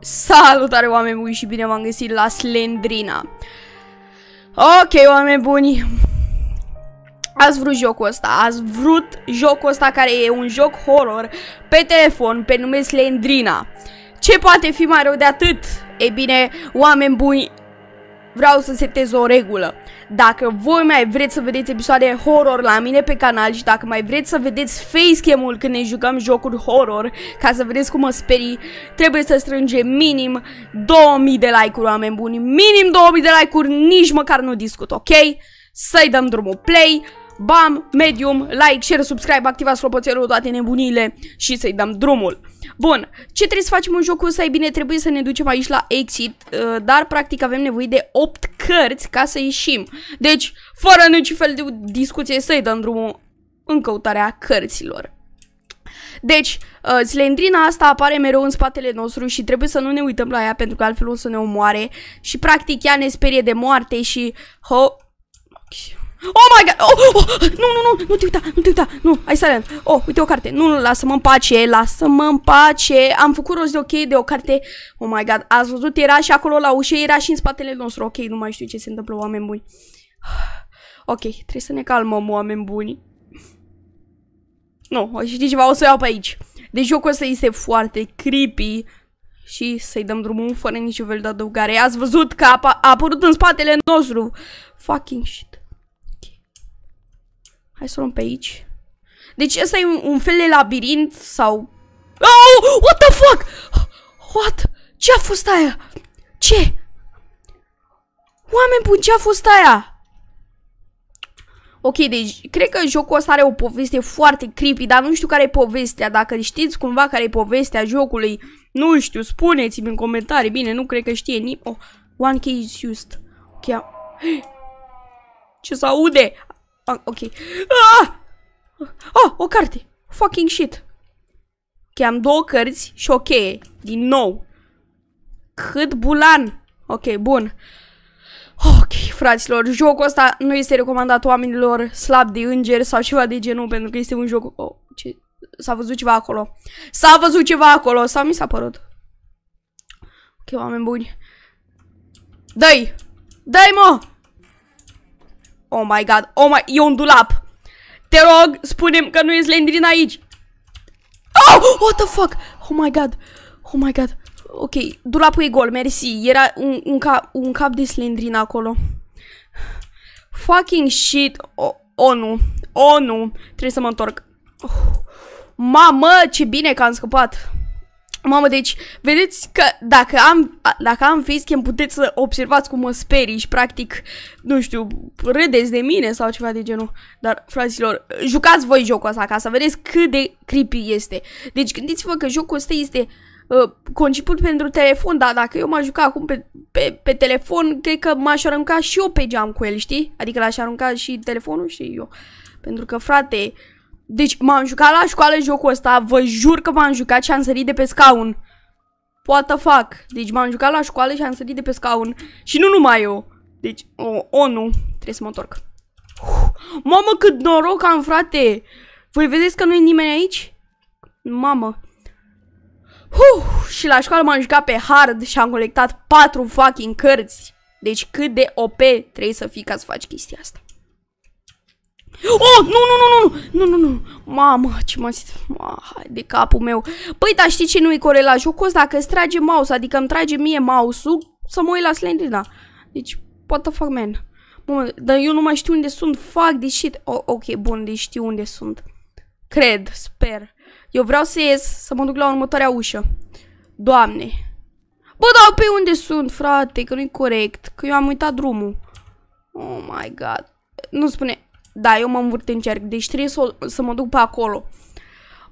Salutare oameni buni și bine v-am găsit la Slendrina. Ok oameni buni Ați vrut jocul ăsta, ați vrut jocul ăsta care e un joc horror pe telefon pe nume Slendrina. Ce poate fi mai rău de atât? Ei bine, oameni buni, vreau să setez o regulă dacă voi mai vreți să vedeți episoade horror la mine pe canal și dacă mai vreți să vedeți facecam-ul când ne jucăm jocuri horror, ca să vedeți cum mă sperii, trebuie să strângem minim 2000 de like-uri, oameni buni. Minim 2000 de like-uri, nici măcar nu discut, ok? Să-i dăm drumul play, bam, medium, like, share, subscribe, activați clopoțelul, toate nebunile și să-i dăm drumul. Bun, ce trebuie să facem în jocul ăsta? E bine, trebuie să ne ducem aici la exit, uh, dar practic avem nevoie de 8 cărți ca să ieșim. Deci, fără niciun fel de discuție, să-i dăm drumul în căutarea cărților. Deci, uh, slendrina asta apare mereu în spatele nostru și trebuie să nu ne uităm la ea pentru că altfel o să ne omoare și practic ea ne sperie de moarte și... Ho Oh my god! Oh, oh, nu, nu, nu, nu te uita, nu te uita, nu, ai silent. Oh, uite o carte. Nu, nu, lasă-mă în pace, lasă-mă în pace. Am făcut rost de ok de o carte. Oh my god, ați văzut, era și acolo la ușă, era și în spatele nostru. Ok, nu mai știu ce se întâmplă, oameni buni. Ok, trebuie să ne calmăm, oameni buni. Nu, știi ceva, o să iau pe aici. Deci jocul ăsta este foarte creepy și să-i dăm drumul fără niciun fel de adăugare. Ați văzut că a, a apărut în spatele nostru. Fucking shit. Hai să luăm pe aici. Deci ăsta e un, un fel de labirint sau... Oh! What the fuck? What? Ce a fost aia? Ce? Oameni buni, ce a fost aia? Ok, deci cred că jocul ăsta are o poveste foarte creepy, dar nu știu care e povestea. Dacă știți cumva care e povestea jocului, nu știu, spuneți-mi în comentarii. Bine, nu cred că știe nimeni. Oh, one key is used. Ok, ce se aude? Ah, ok. Ah! ah, o carte. Fucking shit. Ok, am două cărți și o cheie. Din nou. Cât bulan. Ok, bun. Ok, fraților, jocul ăsta nu este recomandat oamenilor slabi de îngeri sau ceva de genul, pentru că este un joc... Oh, ce... S-a văzut ceva acolo. S-a văzut ceva acolo, sau mi s-a părut? Ok, oameni buni. Dai! Dai, mă! Oh my god, oh my... E un dulap. Te rog, spunem că nu e Slendrin aici. Oh, what the fuck? Oh my god, oh my god. Ok, dulapul e gol, mersi. Era un, un, cap, un cap de Slendrin acolo. Fucking shit. Oh, oh nu, oh nu. Trebuie să mă întorc. Oh. Mamă, ce bine că am scăpat. Mamă, deci, vedeți că dacă am, dacă am facecam puteți să observați cum mă sperii și practic, nu știu, râdeți de mine sau ceva de genul. Dar, fraților, jucați voi jocul ăsta ca să vedeți cât de creepy este. Deci gândiți-vă că jocul ăsta este uh, conceput pentru telefon, dar dacă eu m-aș juca acum pe, pe, pe telefon, cred că m-aș arunca și eu pe geam cu el, știi? Adică l-aș arunca și telefonul și eu. Pentru că, frate, deci m-am jucat la școală jocul ăsta, vă jur că m-am jucat și am sărit de pe scaun. What the fuck? Deci m-am jucat la școală și am sărit de pe scaun. Și nu numai eu. Deci, o, oh, oh, nu. Trebuie să mă întorc. Mamă, cât noroc am, frate! Voi vedeți că nu e nimeni aici? Mamă. Huh, și la școală m-am jucat pe hard și am colectat patru fucking cărți. Deci cât de OP trebuie să fii ca să faci chestia asta. Oh, nu, nu, nu, nu, nu, nu, nu, mamă, ce m-a zis, hai de capul meu. Păi, dar știi ce nu e corect la jocul ăsta? Că îți trage mouse, adică îmi trage mie mouse-ul să mă uit la Slendrina. Deci, what the fuck, man? Mamă, dar eu nu mai știu unde sunt, fuck this shit. Oh, ok, bun, deci știu unde sunt. Cred, sper. Eu vreau să ies, să mă duc la următoarea ușă. Doamne. Bă, dar pe unde sunt, frate? Că nu-i corect. Că eu am uitat drumul. Oh my god. Nu spune... Da, eu mă învârt în cerc, deci trebuie să, să mă duc pe acolo.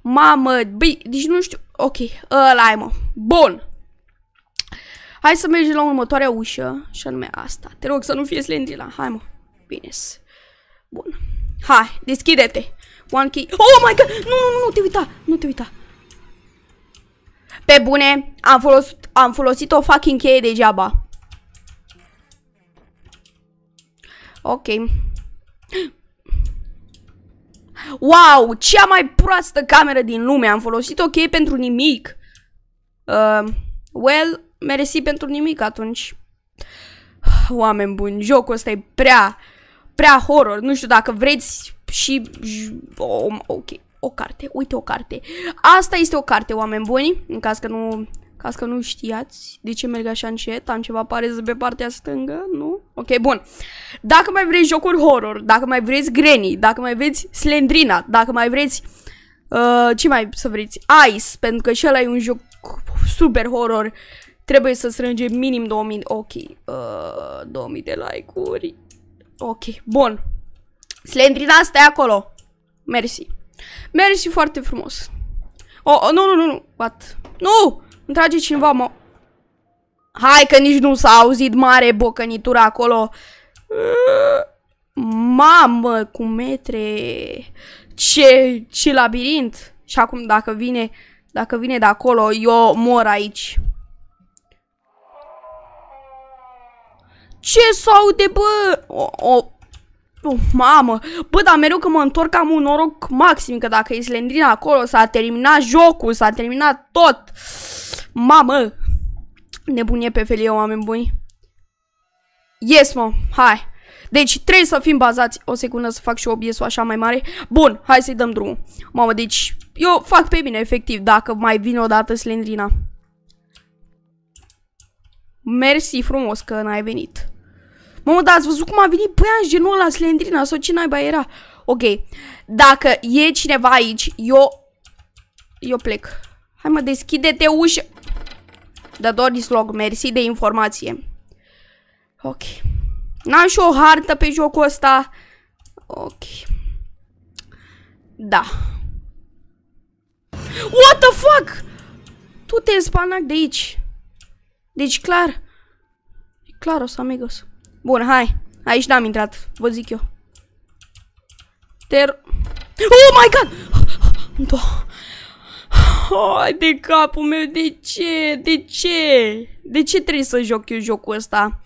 Mamă, băi, deci nu știu... Ok, ăla mă. Bun. Hai să mergem la următoarea ușă, și anume asta. Te rog să nu fie slendila. Hai, mă. Bine. Bun. Hai, deschide-te. One key. Oh my god! Nu, nu, nu, te uita. Nu te uita. Pe bune, am folosit, am folosit o fucking cheie degeaba. Ok. Wow, cea mai proastă cameră din lume. Am folosit ok pentru nimic. Uh, Well, mersi pentru nimic atunci. Oameni buni, jocul ăsta e prea, prea horror. Nu știu dacă vreți și... Oh, ok, o carte. Uite o carte. Asta este o carte, oameni buni. În caz că nu ca că nu știați de ce merg așa încet, am ceva pareză pe partea stângă, nu? Ok, bun. Dacă mai vreți jocuri horror, dacă mai vreți Granny, dacă mai vreți Slendrina, dacă mai vreți... Uh, ce mai să vreți? Ice, pentru că și ăla e un joc super horror. Trebuie să strângem minim 2000... Ok, uh, 2000 de like-uri. Ok, bun. Slendrina, stai acolo. Mersi. Mersi foarte frumos. Oh, oh, nu, nu, nu, nu. What? Nu! Îmi trage cineva, mă... Hai că nici nu s-a auzit mare bocănitura acolo. Mamă, cu metre. Ce, ce labirint. Și acum dacă vine, dacă vine de acolo, eu mor aici. Ce s aude, bă? O, o, Oh, mamă, bă, dar mereu că mă întorc am un noroc maxim, că dacă e Slendrina acolo, s-a terminat jocul, s-a terminat tot. Mamă! Nebunie pe felie, oameni buni. Yes, mă, hai. Deci trebuie să fim bazați. O secundă să fac și obiesul așa mai mare. Bun, hai să-i dăm drumul. Mamă, deci eu fac pe mine, efectiv, dacă mai vine odată Slendrina. Mersi frumos că n-ai venit. Mamă, dar ați văzut cum a venit băia genul la Slendrina sau ce naiba era? Ok, dacă e cineva aici, eu... Eu plec. Hai mă, deschide-te ușă. Da, Doris Log, mersi de informație. Ok. N-am și o hartă pe jocul ăsta. Ok. Da. What the fuck? Tu te spanac de aici. Deci clar. E clar o să amigos. Bun, hai. Aici n-am intrat, vă zic eu. Ter... Oh my god! Do Hai de capul meu, de ce? De ce? De ce trebuie să joc eu jocul ăsta?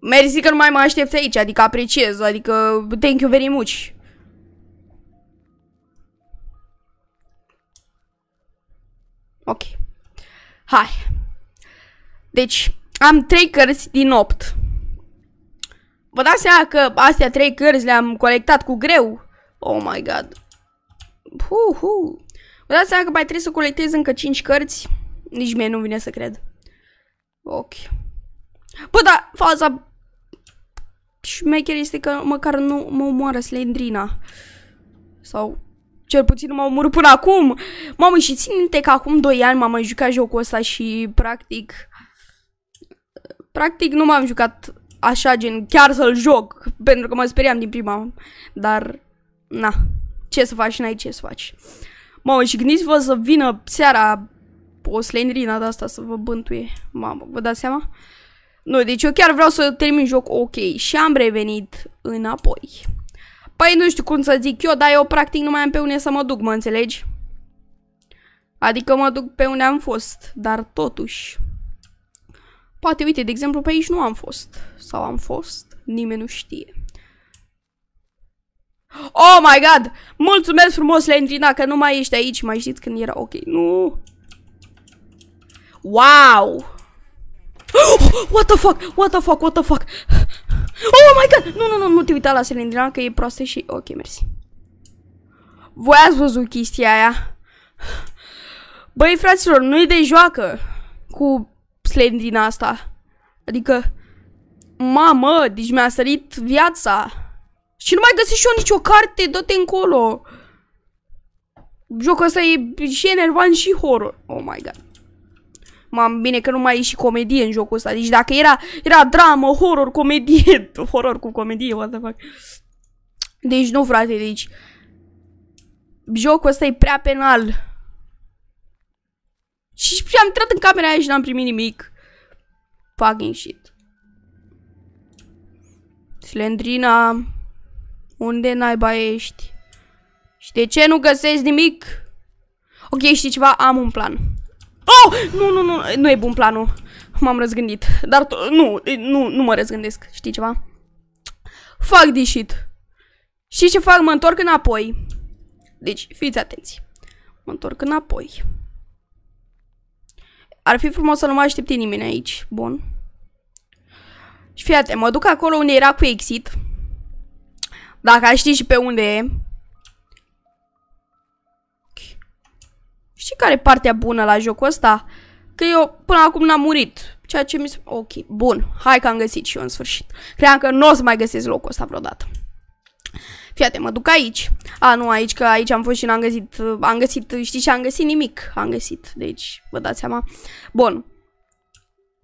Mersi că nu mai mă aștepți aici, adică apreciez, adică thank you very much. Ok. Hai. Deci, am trei cărți din 8. Vă dați seama că astea trei cărți le-am colectat cu greu? Oh my god. Hu, hu. Vă dați seama că mai trebuie să colectez încă 5 cărți? Nici mie nu vine să cred. Ok. Bă, da, faza șmecher este că măcar nu mă omoară Slendrina. Sau cel puțin nu m-a omorât până acum. Mamă, și țin minte că acum 2 ani m-am mai jucat jocul ăsta și practic... Practic nu m-am jucat așa, gen, chiar să-l joc, pentru că mă speriam din prima. Dar, na, ce să faci, n-ai ce să faci. Mamă, și gândiți-vă să vină seara o slendrina de asta să vă bântuie. Mamă, vă dați seama? Nu, deci eu chiar vreau să termin joc ok și am revenit înapoi. Păi nu știu cum să zic eu, dar eu practic nu mai am pe unde să mă duc, mă înțelegi? Adică mă duc pe unde am fost, dar totuși. Poate, uite, de exemplu, pe aici nu am fost. Sau am fost, nimeni nu știe. Oh my god! Mulțumesc frumos, Lendrina, că nu mai ești aici. Mai știți când era ok. Nu. Wow! what the fuck? What the fuck? What the fuck? Oh my god! Nu, nu, nu, nu te uita la Selendrina că e proastă și... Ok, mersi. Voi ați văzut chestia aia? Băi, fraților, nu-i de joacă cu Slendrina asta. Adică, mamă, deci mi-a sărit viața. Și nu mai găsesc și eu nicio carte, dă-te încolo. Jocul ăsta e și enervant și horror. Oh my god. Mam, bine că nu mai e și comedie în jocul ăsta. Deci dacă era, era dramă, horror, comedie, horror cu comedie, what the fuck. Deci nu, frate, deci... Jocul ăsta e prea penal. Și am intrat în camera aia și n-am primit nimic. Fucking shit. Slendrina... Unde naiba ești? Și de ce nu găsesc nimic? Ok, știi ceva? Am un plan. Oh! Nu, nu, nu, nu e bun planul. M-am răzgândit. Dar nu, nu, nu mă răzgândesc. Știi ceva? Fuck this shit. Știi ce fac? Mă întorc înapoi. Deci, fiți atenți. Mă întorc înapoi. ar fi frumos să nu mai aștepte nimeni aici. Bun. Și fiate, mă duc acolo unde era cu exit. Dacă aș ști și pe unde e. Știi care e partea bună la jocul ăsta? Că eu până acum n-am murit. Ceea ce mi se... Ok, bun. Hai că am găsit și eu în sfârșit. Cream că nu o să mai găsesc locul ăsta vreodată. Fiate, mă duc aici. A, nu aici, că aici am fost și n-am găsit... Am găsit, știi ce am găsit? Nimic am găsit. Deci, vă dați seama. Bun.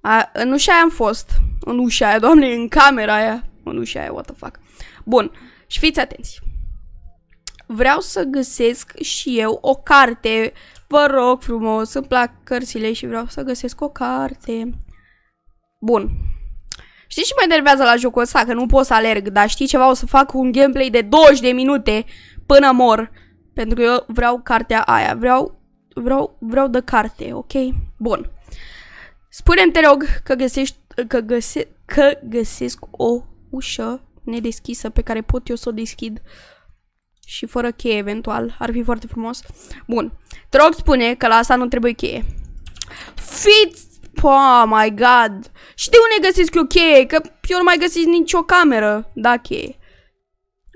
A, în ușa aia am fost. În ușa aia, doamne, în camera aia. În ușa aia, what the fuck. Bun. Și fiți atenți. Vreau să găsesc și eu o carte. Vă rog frumos, îmi plac cărțile și vreau să găsesc o carte. Bun. Știți ce mă enervează la jocul ăsta? Că nu pot să alerg, dar știi ceva? O să fac un gameplay de 20 de minute până mor. Pentru că eu vreau cartea aia. Vreau, vreau, vreau de carte, ok? Bun. Spune-mi, te rog, că găsești, că, găse, că găsesc o ușă nedeschisă pe care pot eu să o deschid și fără cheie eventual. Ar fi foarte frumos. Bun. Te rog spune că la asta nu trebuie cheie. Fiți! Oh my god! Și de unde găsesc eu cheie? Că eu nu mai găsesc nicio cameră. Da, cheie.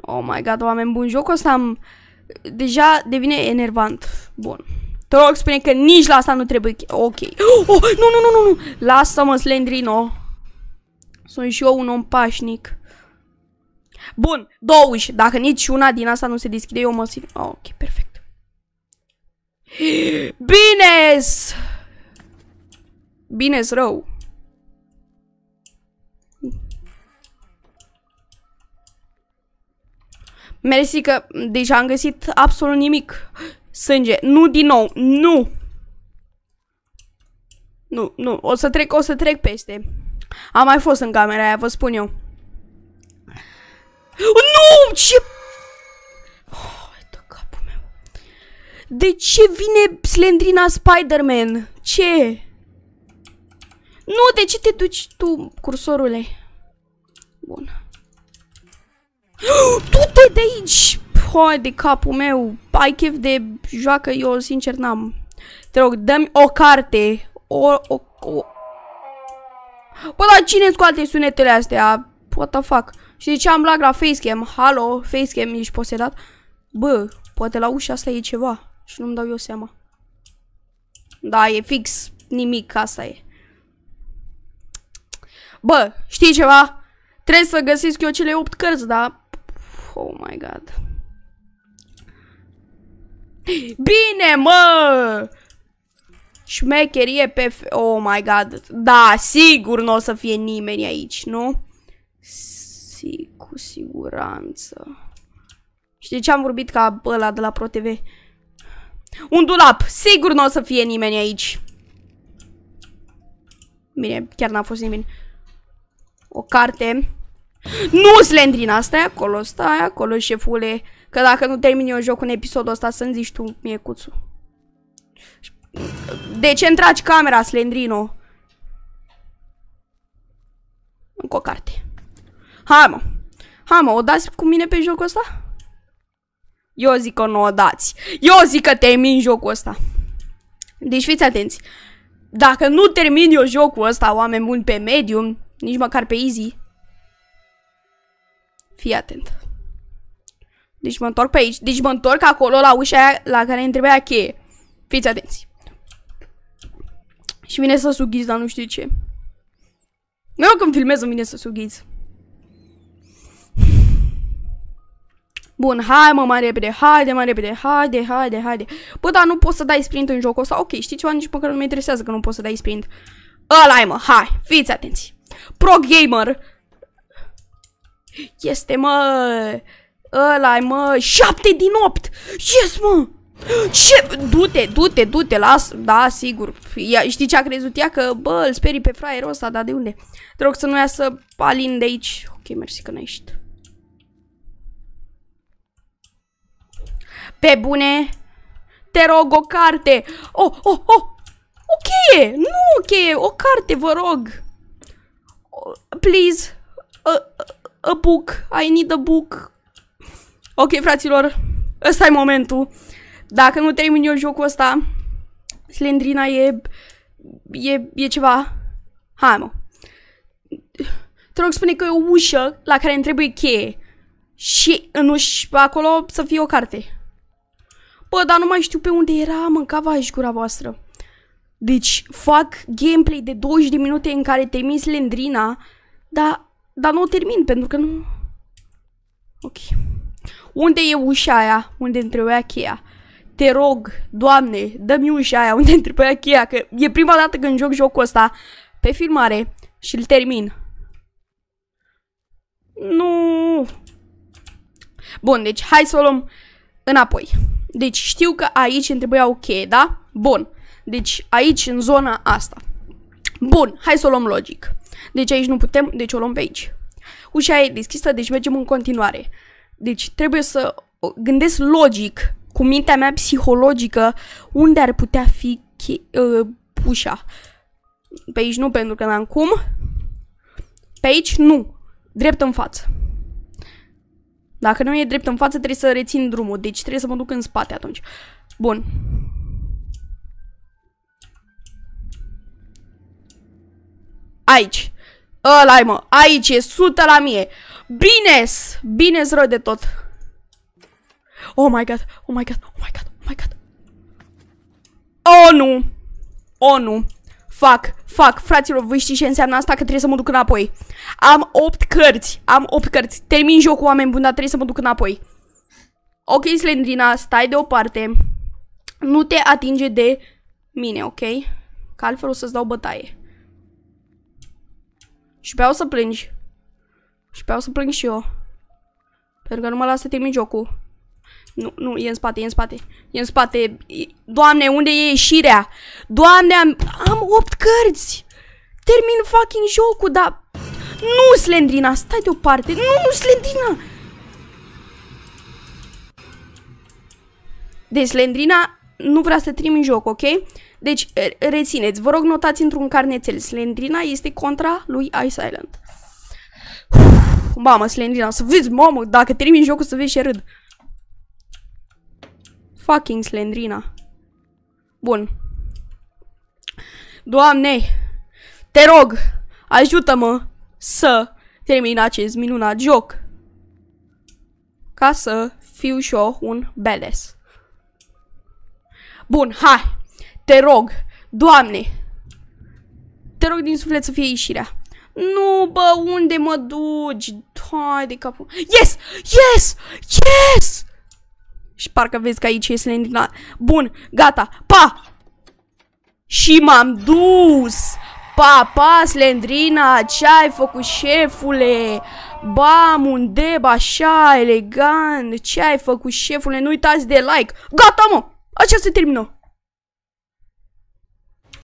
Oh my god, oameni buni. Jocul ăsta am... Deja devine enervant. Bun. Te rog, spune că nici la asta nu trebuie cheie. Ok. Oh, nu, nu, nu, nu, nu. Lasă-mă, Slendrino. Sunt și eu un om pașnic. Bun, două uși. Dacă nici una din asta nu se deschide, eu mă simt... Oh, ok, perfect. bine -s! bine rău. Mersi că deja am găsit absolut nimic. Sânge. Nu din nou. Nu. Nu, nu. O să trec, o să trec peste. Am mai fost în camera aia, vă spun eu. Nu! Ce... Oh, capul meu. De ce vine Slendrina Spider-Man? Ce? Nu, de ce te duci tu, cursorule? Bun. Du-te de aici! Hai de capul meu! Ai chef de joacă, eu sincer n-am. Te rog, dă-mi o carte. O, o, o. Bă, dar cine scoate sunetele astea? What the fuck? Și de ce am lag la facecam? Halo, facecam, ești posedat? Bă, poate la ușa asta e ceva. Și nu-mi dau eu seama. Da, e fix nimic, asta e. Bă, știi ceva? Trebuie să găsesc eu cele 8 cărți, da? Oh my god. Bine, mă! Șmecherie pe... Oh my god. Da, sigur nu o să fie nimeni aici, nu? Si, cu siguranță. Și de ce am vorbit ca ăla de la ProTV? Un dulap! Sigur nu o să fie nimeni aici. Bine, chiar n-a fost nimeni. O carte. Nu, Slendrina, stai acolo, stai acolo, șefule. Că dacă nu termin eu jocul în episodul ăsta, să-mi zici tu mie cuțu. De ce întragi camera, Slendrino? Încă o carte. Hai, mă. Hai, mă, o dați cu mine pe jocul ăsta? Eu zic că nu o dați. Eu zic că termin jocul ăsta. Deci fiți atenți. Dacă nu termin eu jocul ăsta, oameni buni, pe medium, nici măcar pe easy, fii atent. Deci mă întorc pe aici. Deci mă întorc acolo la ușa aia la care îmi trebuia cheie. Fiți atenți. Și vine să sughiți, dar nu știu ce. Mereu când filmez îmi vine să sughiți. Bun, hai mă mai repede, haide mai repede, haide, haide, haide. Bă, dar nu poți să dai sprint în jocul ăsta? Ok, știi ceva? Nici măcar nu mă interesează că nu poți să dai sprint. ăla mă, hai, fiți atenți. Pro Gamer. Este, mă. ăla mă. 7 din 8. Yes, mă. Ce? Du-te, du-te, du-te, las. Da, sigur. Ia, știi ce a crezut ea? Că, bă, îl sperii pe fraierul ăsta, dar de unde? Te rog să nu iasă Alin de aici. Ok, mersi că n-ai ieșit. Pe bune? Te rog, o carte. Oh, oh, oh. O cheie. Nu o cheie, o carte, vă rog. Please. A, a book. I need a book. Ok, fraților. Ăsta e momentul. Dacă nu termin eu jocul ăsta, Slendrina e, E, e ceva... Hai, mă. Te rog, spune că e o ușă la care îmi trebuie cheie. Și în uși acolo să fie o carte. Bă, dar nu mai știu pe unde era, mâncava și gura voastră. Deci fac gameplay de 20 de minute în care termin Slendrina, dar, dar nu o termin pentru că nu... Ok. Unde e ușa aia? Unde îmi trebuia cheia? Te rog, doamne, dă-mi ușa aia unde îmi trebuia cheia, că e prima dată când joc jocul ăsta pe filmare și îl termin. Nu. Bun, deci hai să o luăm înapoi. Deci știu că aici îmi trebuia o cheie, da? Bun. Deci aici, în zona asta. Bun, hai să o luăm logic. Deci aici nu putem, deci o luăm pe aici. Ușa e deschisă, deci mergem în continuare. Deci trebuie să gândesc logic, cu mintea mea psihologică, unde ar putea fi uh, ușa. Pe aici nu, pentru că n-am cum. Pe aici nu. Drept în față. Dacă nu e drept în față, trebuie să rețin drumul. Deci trebuie să mă duc în spate atunci. Bun. Aici. ăla mă. Aici e 100 la mie. Bine-s. Bine-s rău de tot. Oh my god. Oh my god. Oh my god. Oh my god. Oh, nu. Oh, nu. Fac, fac, fraților, voi știți ce înseamnă asta? Că trebuie să mă duc înapoi. Am 8 cărți, am 8 cărți. Termin jocul, oameni buni, dar trebuie să mă duc înapoi. Ok, Slendrina, stai deoparte. Nu te atinge de mine, ok? Că altfel o să-ți dau bătaie. Și pe o să plângi. Și pe o să plâng și eu. Pentru că nu mă lasă să termin jocul. Nu, nu, e în spate, e în spate. E în spate. Doamne, unde e ieșirea? Doamne, am, am 8 cărți. Termin fucking jocul, dar... Nu, Slendrina, stai deoparte. Nu, nu, Slendrina. Deci, Slendrina nu vrea să termin joc, ok? Deci, rețineți, vă rog notați într-un carnețel. Slendrina este contra lui Ice Island. Mamă, Slendrina, să vezi, mamă, dacă termin jocul să vezi ce râd. Fucking Slendrina. Bun. Doamne, te rog, ajută-mă să termin acest minunat joc. Ca să fiu și eu un badass. Bun, hai, te rog, Doamne, te rog din suflet să fie ieșirea. Nu, bă, unde mă duci? Hai de capul. Yes! Yes! Yes! Și parcă vezi că aici e Slendrina. Bun, gata, pa! Și m-am dus! Pa, pa, Slendrina, ce ai făcut, șefule? Bam, un deb așa, elegant, ce ai făcut, șefule? Nu uitați de like. Gata, mă! Așa se termină.